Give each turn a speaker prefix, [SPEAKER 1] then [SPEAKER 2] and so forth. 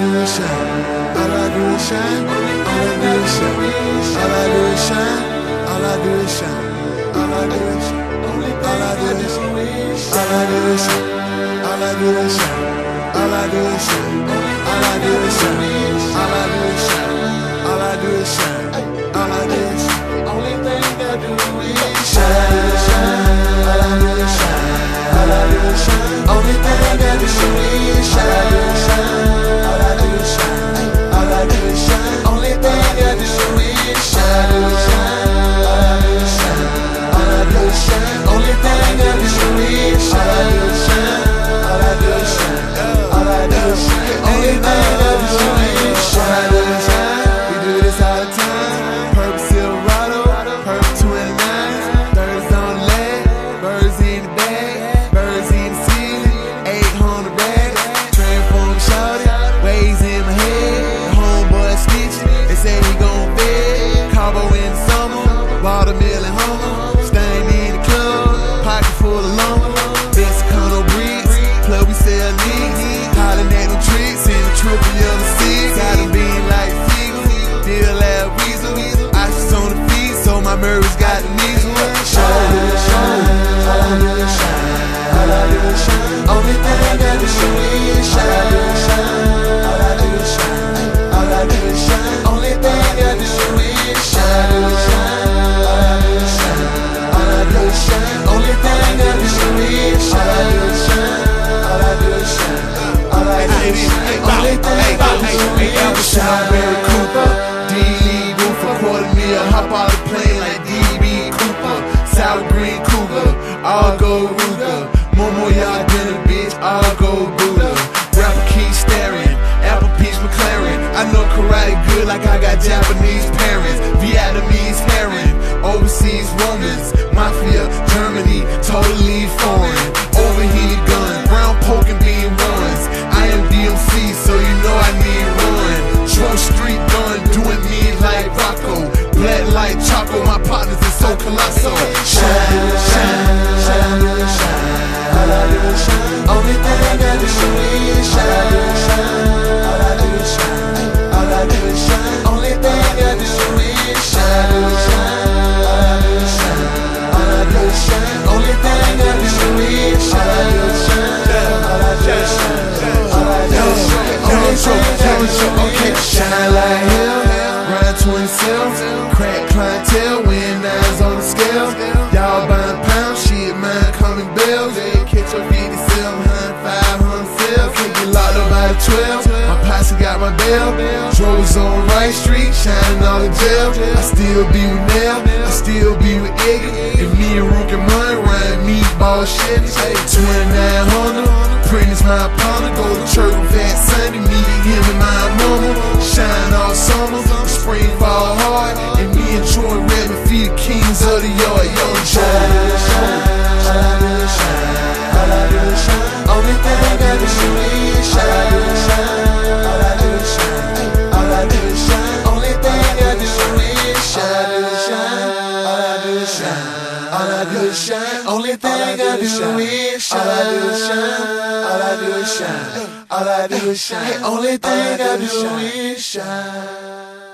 [SPEAKER 1] do All I do is shine. All I do is shine. All I do is shine. All I do is shine. All I do is shine. All I do is shine. All I do is shine. All I do is shine. All I do is shine. All I do is shine. All I do is shine. Watermelon, a. Rashad Barry Cooper, D. Lee Roofer, quarter me a hop out of plane like D.B. Cooper, sour green cougar, I'll go Ruger, Momo y'all dinner bitch, I'll go Buddha, rapper keep staring, Apple Peach McLaren, I know karate good like I got Japanese My Shine. catch a 57, 105, 107. Can't get locked up by 12. My posse got my bell. Drove on Right Street, shining all the jail. I still be with Nell, I still be with Iggy. And me and Rook and Mine ride meatball shit. 2900, Prince my partner, Go to church on Fat Sunday, me, him, and my mama. Shine all summer, spring, fall, shine. All I do is shine. All I do is shine. All I do is shine. The only thing I do is shine.